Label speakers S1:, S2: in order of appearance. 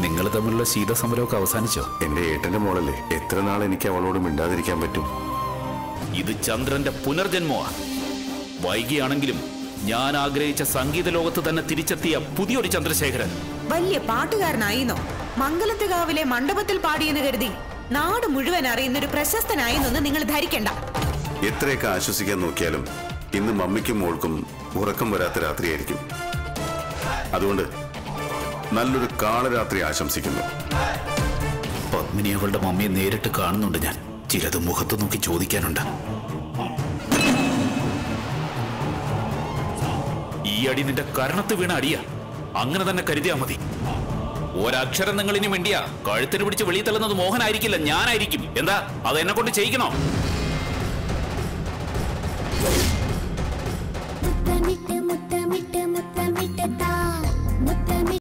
S1: നിങ്ങൾ തമ്മിലുള്ള ശീതസമരമൊക്കെ അവസാനിച്ചോ?
S2: എന്റെ ഏട്ടന്റെ മോളല്ലേ. എത്ര നാൾ എനിക്ക് അവളോട് മിണ്ടാതിരിക്കാൻ പറ്റും?
S1: ഇത് ചന്ദ്രന്റെ പുനർജന്മമാണ്. വൈകിയാണെങ്കിലും ഞാൻ ആഗ്രഹിച്ച സംഗീത ലോകത്ത് തന്നെ തിരിച്ചെത്തിയ പുതിയൊരു ചന്ദ്രശേഖരൻ.
S3: വലിയ പാട്ടുകാരനായിന്നോ? മംഗലത്തുകാവിലെ മണ്ഡപത്തിൽ പാടിയെന്ന് കരുതി നാട് മുഴുവൻ അറിയുന്ന ഒരു പ്രശസ്തനായിന്നൊന്ന് നിങ്ങൾ ധരിക്കണ്ട.
S2: എത്രയൊക്കെ ആശ്വസിക്കാൻ നോക്കിയാലും ഇന്ന് മമ്മിക്കും മോൾക്കും ഉറക്കം വരാത്ത രാത്രിയായിരിക്കും. അതുകൊണ്ട് നല്ലൊരു കാളരാത്രി ആശംസിക്കുന്നു.
S1: പത്മിനി അവളുടെ മമ്മിയെ നേരിട്ട് കാണുന്നുണ്ട് ഞാൻ. ചിലത് മുഖത്ത് നോക്കി ചോദിക്കാനുണ്ട്. ഈ അടി നിന്റെ കരണത്ത് വീണ അടിയ. അങ്ങനെ തന്നെ കരുതിയാ മതി. ഒരക്ഷരം നിങ്ങളിനും വേണ്ടിയാ കഴുത്തിന് പിടിച്ച് വെളിയിൽ തള്ളുന്നത് മോഹനായിരിക്കില്ല ഞാനായിരിക്കും. എന്താ? അത് എന്നെ കൊണ്ട് ചെയ്യിക്കണോ?